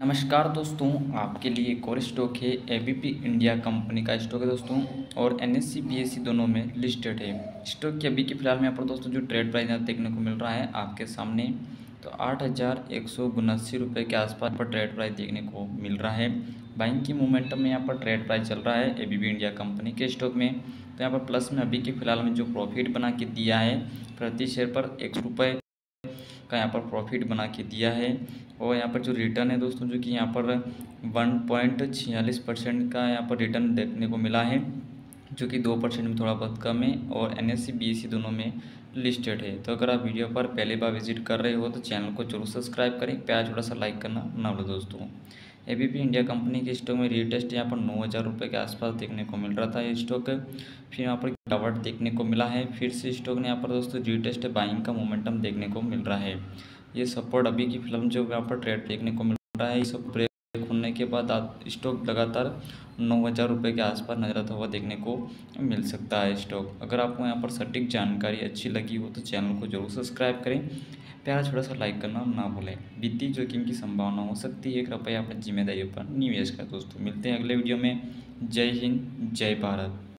नमस्कार दोस्तों, आपके लिए एक और स्टॉक है एबीपी इंडिया कंपनी का स्टॉक है दोस्तों, और एनएससी बीएससी दोनों में लिस्टेड है। स्टॉक की अभी के फ़िलहाल में यहाँ पर दोस्तों जो ट्रेड प्राइस देखने को मिल रहा है आपके सामने तो आठ हज़ार एक सौ उनासी रुपये के आसपास पर ट्रेड प्राइस देखने को मिल रहा है। बाइंग की मोमेंटम में यहाँ पर ट्रेड प्राइस चल रहा है एबीपी इंडिया कंपनी के स्टॉक में। तो यहाँ पर प्लस में अभी के फ़िलहाल में जो प्रॉफिट बना के दिया है, प्रति शेयर पर एक रुपये का यहाँ पर प्रॉफिट बना के दिया है। और यहाँ पर जो रिटर्न है दोस्तों, जो कि यहाँ पर वन पॉइंट छियालीस परसेंट का यहाँ पर रिटर्न देखने को मिला है। जो कि दो परसेंट में थोड़ा बहुत कम है और एन एस सी दोनों में लिस्टेड है। तो अगर आप वीडियो पर पहले बार विज़िट कर रहे हो तो चैनल को ज़रूर सब्सक्राइब करें। प्यार थोड़ा सा लाइक करना ना भूलो दोस्तों। A B P India company के स्टॉक में रीटेस्ट यहाँ पर नौ हज़ार रुपये के आसपास देखने को मिल रहा था ये स्टॉक फिर यहाँ पर गिरावट देखने को मिला है। फिर से स्टॉक ने यहाँ पर दोस्तों रीटेस्ट बाइंग का मोमेंटम देखने को मिल रहा है। ये सपोर्ट अभी की फ़िल्म जो यहाँ पर ट्रेड देखने को मिल रहा है, ये सब के बाद स्टॉक लगातार नौ हज़ार रुपये के आसपास नज़र आता हुआ देखने को मिल सकता है स्टॉक अगर आपको यहाँ पर सटीक जानकारी अच्छी लगी हो तो चैनल को ज़रूर सब्सक्राइब करें। प्यारा छोटा सा लाइक करना ना भूलें। वित्तीय जोखिम की संभावना हो सकती है। कृपया अपनी ज़िम्मेदारी पर निवेश करें दोस्तों। मिलते हैं अगले वीडियो में। जय हिंद, जय भारत।